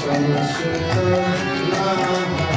Jai Radhe